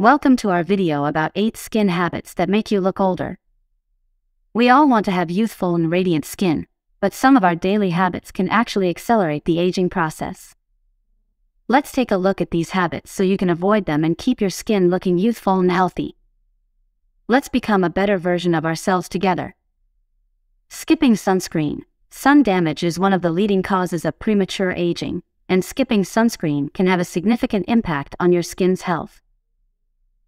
Welcome to our video about 8 skin habits that make you look older. We all want to have youthful and radiant skin, but some of our daily habits can actually accelerate the aging process. Let's take a look at these habits so you can avoid them and keep your skin looking youthful and healthy. Let's become a better version of ourselves together. Skipping sunscreen. Sun damage is one of the leading causes of premature aging, and skipping sunscreen can have a significant impact on your skin's health.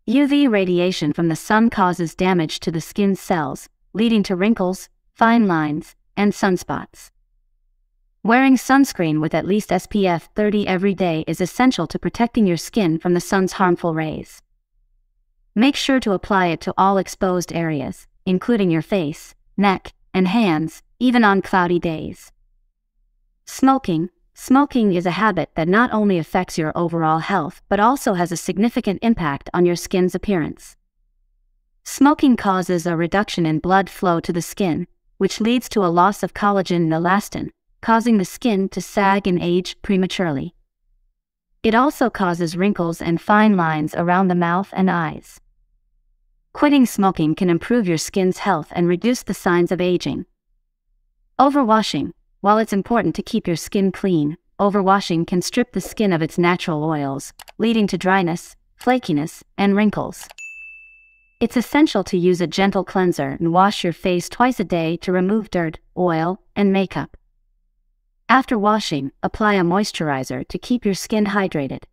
UV radiation from the sun causes damage to the skin cells, leading to wrinkles, fine lines, and sunspots. Wearing sunscreen with at least SPF 30 every day is essential to protecting your skin from the sun's harmful rays. Make sure to apply it to all exposed areas, including your face, neck, and hands, even on cloudy days. Smoking. Smoking is a habit that not only affects your overall health but also has a significant impact on your skin's appearance. Smoking causes a reduction in blood flow to the skin, which leads to a loss of collagen and elastin, causing the skin to sag and age prematurely. It also causes wrinkles and fine lines around the mouth and eyes. Quitting smoking can improve your skin's health and reduce the signs of aging. Overwashing. While it's important to keep your skin clean, overwashing can strip the skin of its natural oils, leading to dryness, flakiness, and wrinkles. It's essential to use a gentle cleanser and wash your face twice a day to remove dirt, oil, and makeup. After washing, apply a moisturizer to keep your skin hydrated.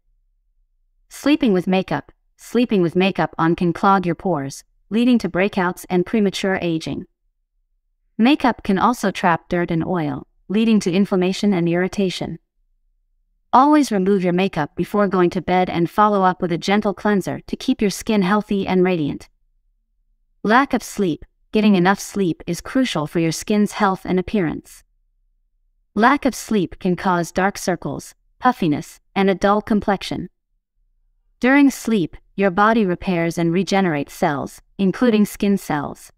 Sleeping with makeup. Sleeping with makeup on can clog your pores, leading to breakouts and premature aging. Makeup can also trap dirt and oil, leading to inflammation and irritation. Always remove your makeup before going to bed and follow up with a gentle cleanser to keep your skin healthy and radiant. Lack of sleep. Getting enough sleep is crucial for your skin's health and appearance. Lack of sleep can cause dark circles, puffiness, and a dull complexion. During sleep, your body repairs and regenerates cells, including skin cells.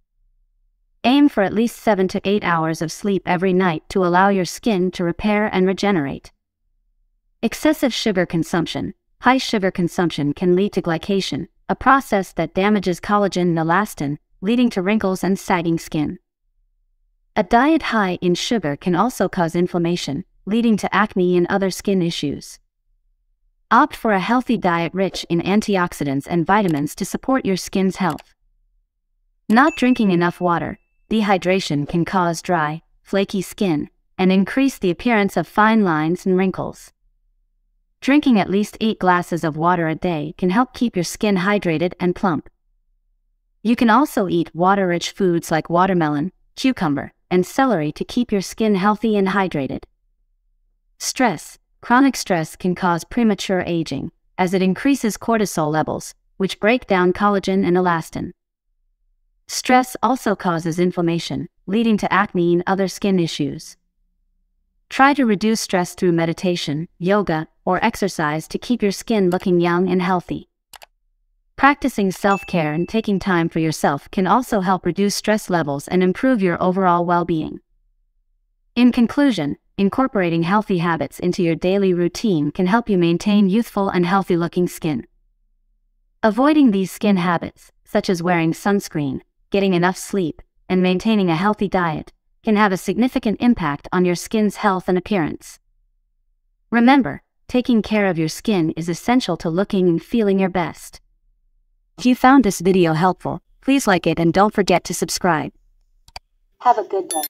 Aim for at least 7 to 8 hours of sleep every night to allow your skin to repair and regenerate. Excessive sugar consumption. High sugar consumption can lead to glycation, a process that damages collagen and elastin, leading to wrinkles and sagging skin. A diet high in sugar can also cause inflammation, leading to acne and other skin issues. Opt for a healthy diet rich in antioxidants and vitamins to support your skin's health. Not drinking enough water, dehydration can cause dry, flaky skin, and increase the appearance of fine lines and wrinkles. Drinking at least 8 glasses of water a day can help keep your skin hydrated and plump. You can also eat water-rich foods like watermelon, cucumber, and celery to keep your skin healthy and hydrated. Stress. Chronic stress can cause premature aging, as it increases cortisol levels, which break down collagen and elastin. Stress also causes inflammation, leading to acne and other skin issues. Try to reduce stress through meditation, yoga, or exercise to keep your skin looking young and healthy. Practicing self care and taking time for yourself can also help reduce stress levels and improve your overall well being. In conclusion, incorporating healthy habits into your daily routine can help you maintain youthful and healthy looking skin. Avoiding these skin habits, such as wearing sunscreen, getting enough sleep, and maintaining a healthy diet, can have a significant impact on your skin's health and appearance. Remember, taking care of your skin is essential to looking and feeling your best. If you found this video helpful, please like it and don't forget to subscribe. Have a good day.